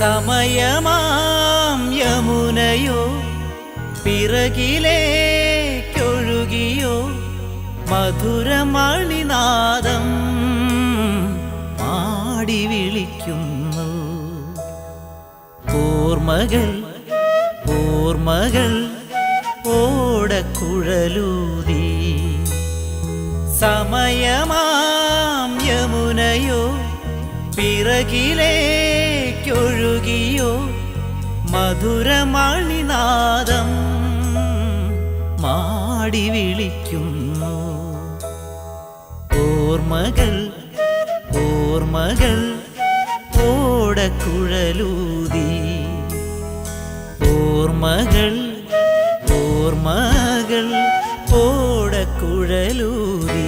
സമയമാം യമുനയോ പിറകിലേക്കൊഴുകിയോ മധുരമണിനാദം മാടി വിളിക്കുന്നു. ഓർമ്മകൾ ഓർമ്മകൾ ഓടക്കുഴലൂതി. സമയമാം യമുനയോ പിറകിലേക്കൊഴുകിയോ മധുരമണിനാദം മാടി വിളിക്കുന്നു. ഓർമ്മകൾ ഓർമ്മകൾ ഓടക്കുഴലൂതി. ഓർമ്മകൾ ഓർമ്മകൾ ഓടക്കുഴലൂതി.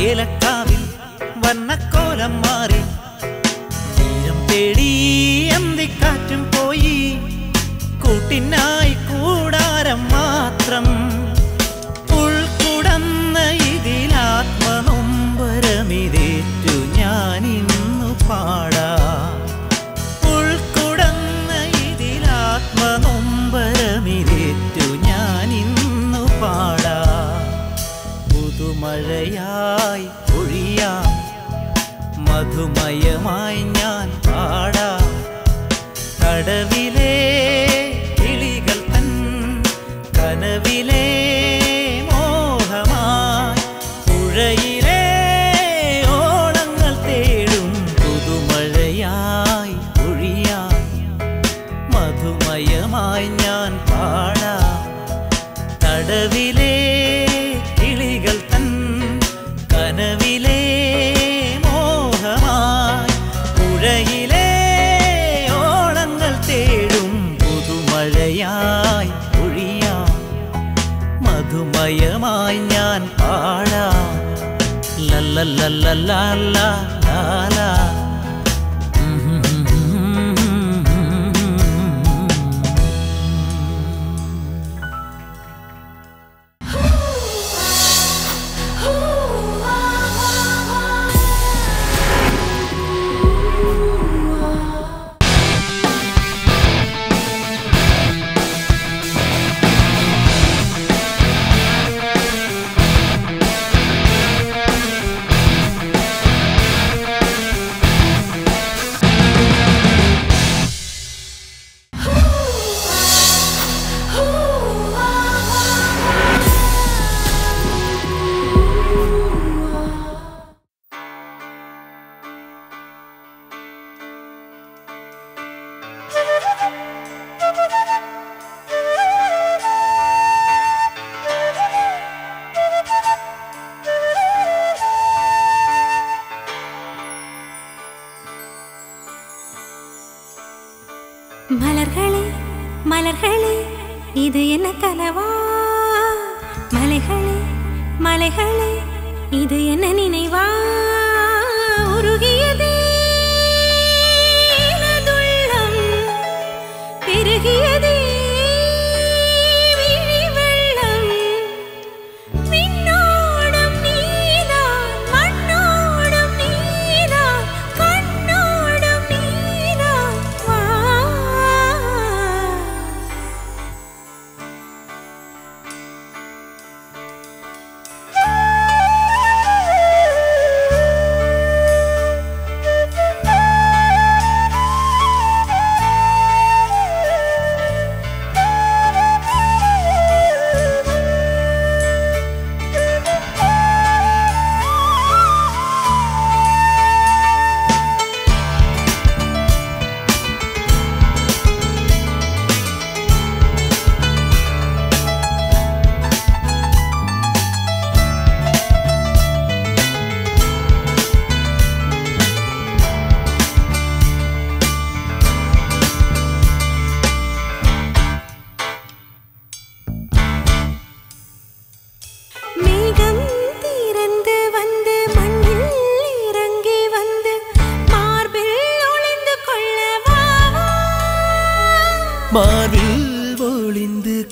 വേലക്കാവിൽ വന്നക്കോലം മാറി. തീരം തേടി എന്തിക്കാറ്റും പോയി. കൂട്ടിനായി കൂടാരം മാത്രം. ഉൾക്കുടന്ന ഇതിലാത്മനൊമ്പരമിതേറ്റു ഞാനിന്നു പാടാം மலர்களே இது என்ன கனவா? மலைகளே மலைகளே இது என்ன நினைவா?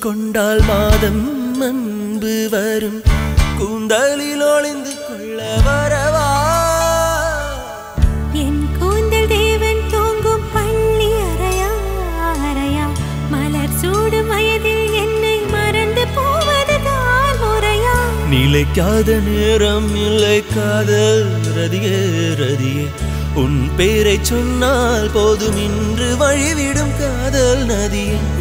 கொண்டால் மாதம் அன்பு வரும். கூந்தலில் ஒளிந்து கொள்ள வரவா? என் கூந்தல் தேவன் தூங்கும் பள்ளி அறையா அறையா. மலர் சூடும் வயதில் என்னை மறந்து போவதுதான் முறையா. நிலைக்காத நேரம் இல்லை காதல் ரதியே ரதியே. உன் பேரை சொன்னால் போதும் இன்று வழிவிடும் காதல் நதியே.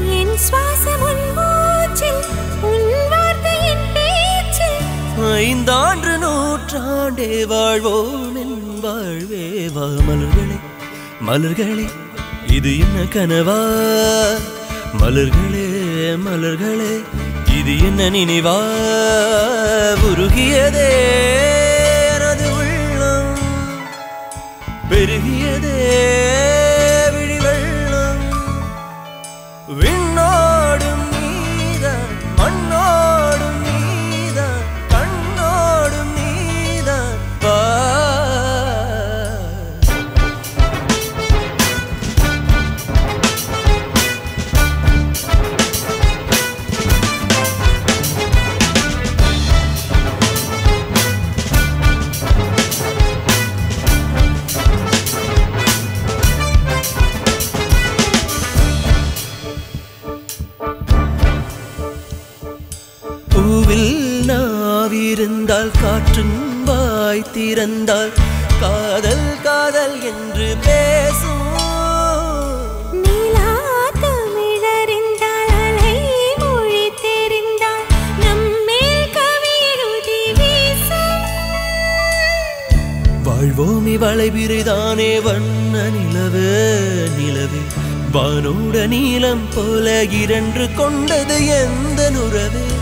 ஐந்தாண்டு நூற்றாண்டே வாழ்வோம் என் வாழ்வே. வா மலர்களே மலர்களே இது என்ன கனவா? மலர்களே மலர்களே இது என்ன நினைவா? உருகியதே எனது காற்றும்பாய் திறந்தால் காதல் காதல் என்று பேசும். வாழ்வோம் இவளை விரிதானே வண்ண நிலவே நிலவே. வானோட நீளம் போல இரண்டு கொண்டது எந்த நுறவே?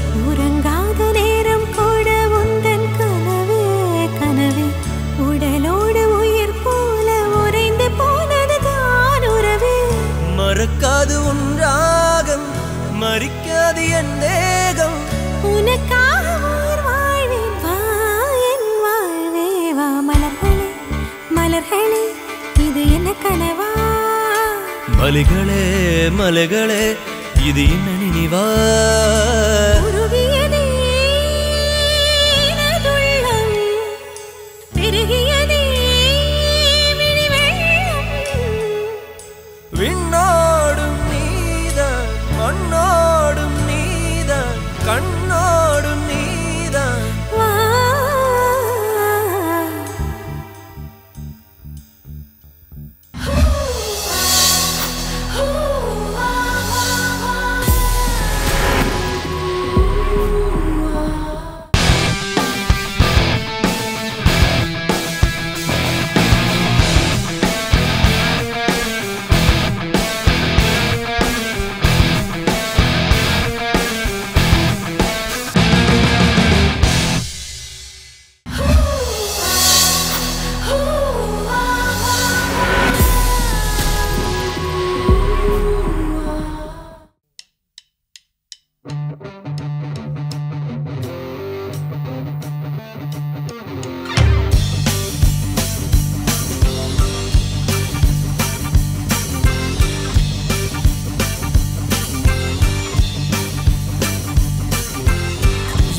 இது என்ன நினைவா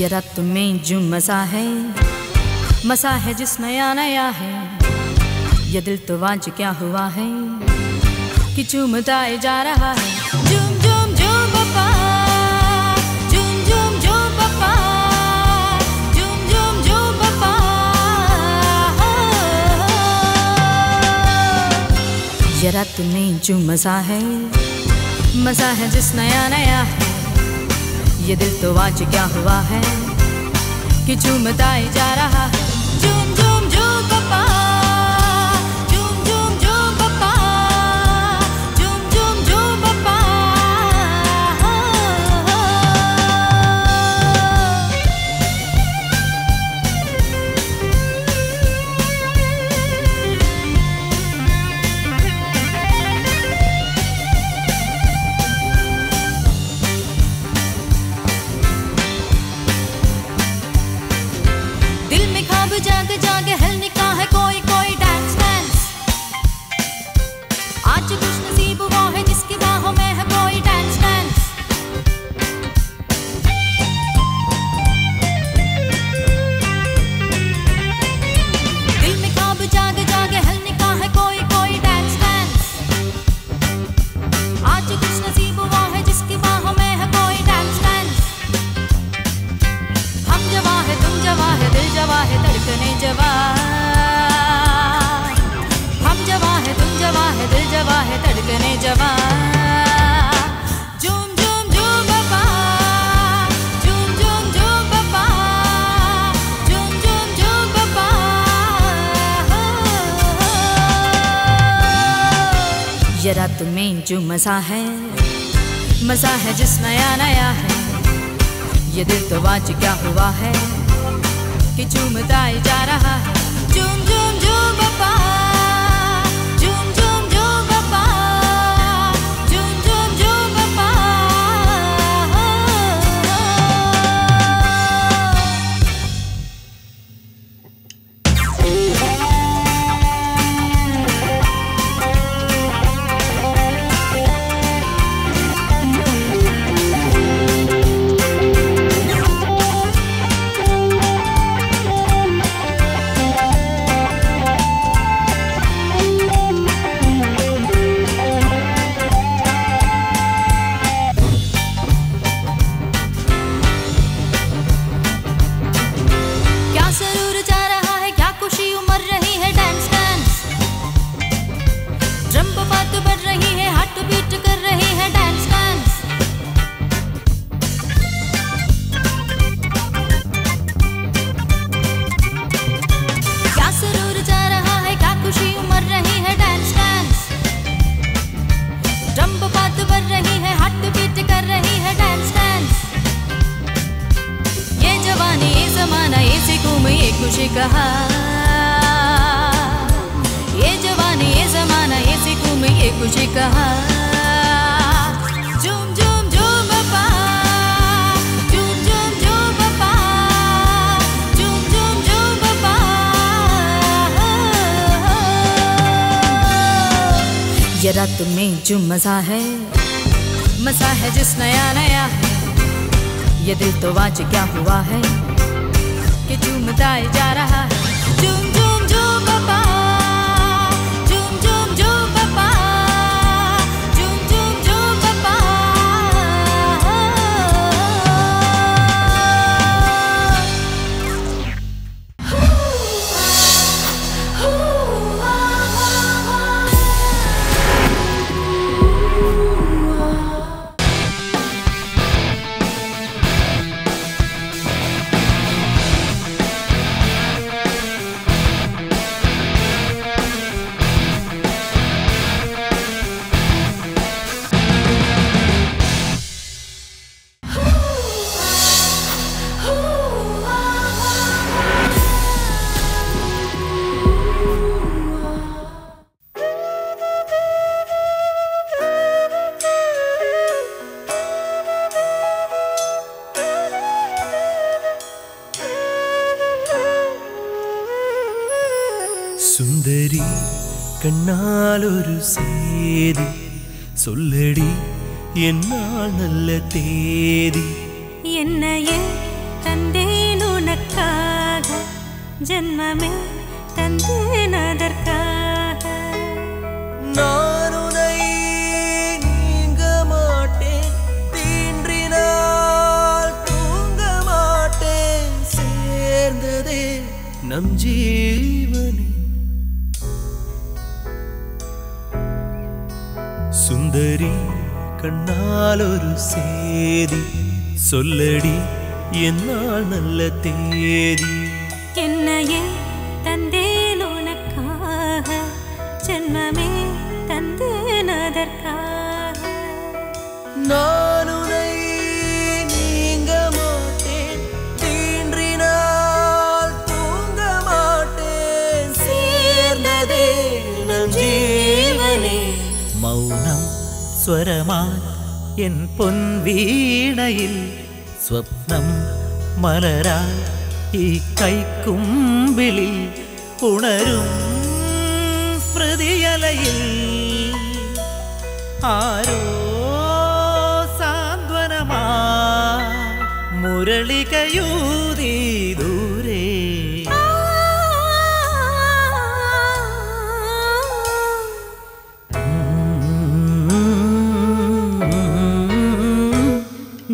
ये रात में जो मज़ा है मज़ा है जिस नया नया है। ये दिल तो आज क्या हुआ है कि चूमताए जा रहा है। ये रात जो मज़ा है मज़ा है जिस नया नया है। ये दिल तो आज क्या हुआ है? कि झूमताए जा रहा है। मज़ा है मज़ा है जिस नया नया है। ये दिल तो आज क्या हुआ है कि चूमताए ही जा रहा है। झूम रात में जो मज़ा है मज़ा है जिस नया नया है। ये दिल तो आज क्या हुआ है कि झूमता जा रहा है, झूम தேதி. என்னையே தந்தேன் உனக்காக. ஜென்மமே தந்தேன் அதற்காக. நான் உனை நீங்க மாட்டேன். தீன்றினால் தூங்க மாட்டேன். சேர்ந்ததே நம் ஜீவனே. சுந்தரி കണ്ണാലൊരു സേതി സൊല്ലടി എന്നാൽ നല്ല തേതി എന്നയെ തന്തേൽ ഉനക്കാക ജന്മമേ തന്തേനതற்காக நான் സ്വരമായി എൻ പൊൻവീണയിൽ സ്വപ്നം മലരാ ഈ കൈക്കുമ്പിളിൽ ഉണരും സ്മൃതിയലയിൽ ആരോ സാന്ത്വനമാ മുരളികയൂതി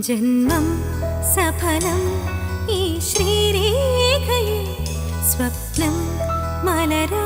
जन्मं सफलम् ई श्रीरेखये स्वप्नं मलरा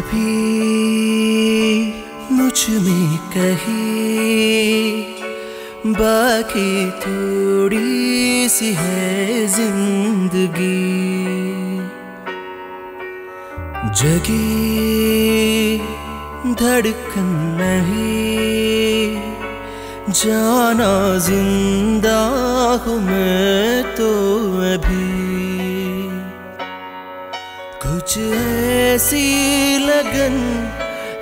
अभी मुझमें कही, बाकी थोड़ी सी है ज़िंदगी। जगी धड़कन नहीं, जाना ज़िंदा हूँ मैं तो अभी। कुछ ऐसी लगन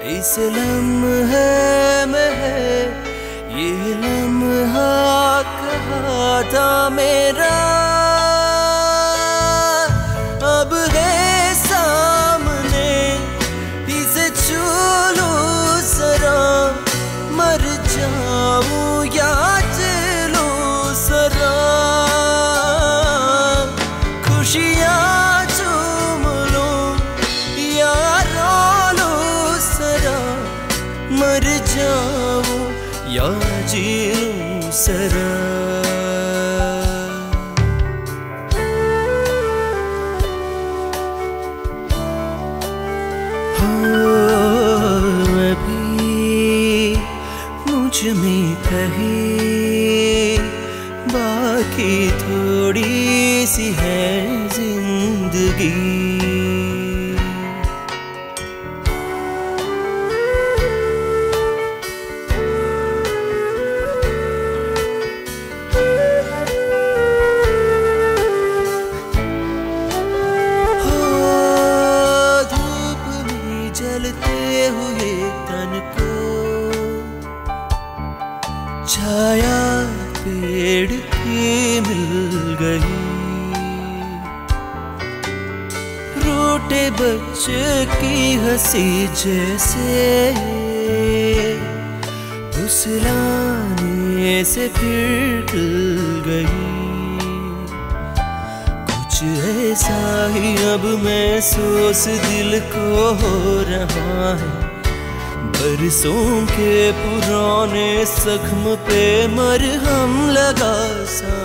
इस लम्हे में है। ये लम्हा कहा था मेरा। said महसूस दिल को हो रहा है, बरसों के पुराने जख्म पे मरहम लगा सा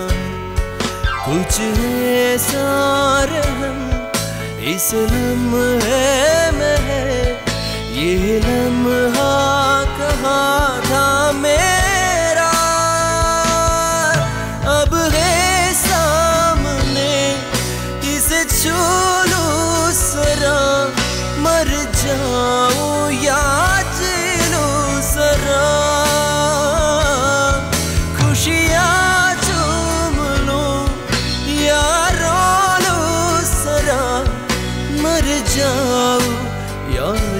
कुछ ऐसा रहम इस लम्हे में है, ये लम्हा कहाँ था मेरा?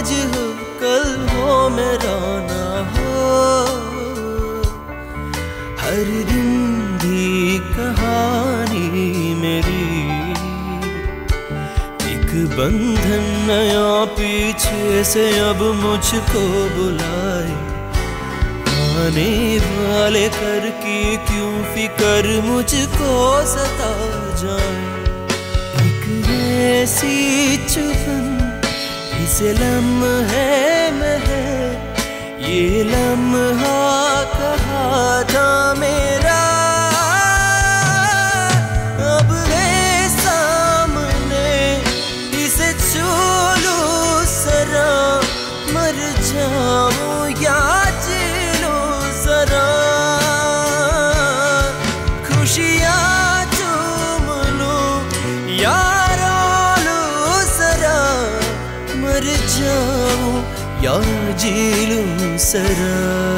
आज हो, कल हो, मेरा ना हो। हर दिन भी कहानी मेरी, एक बंधन नया पीछे से अब मुझको बुलाए। आने वाले कर की क्यों फिकर मुझको सता जाए? एक ऐसी चुभन इस लम्हे में है ये लम्हा कहा था मेरा? अब है सामने इसे छू ജിലും സരാ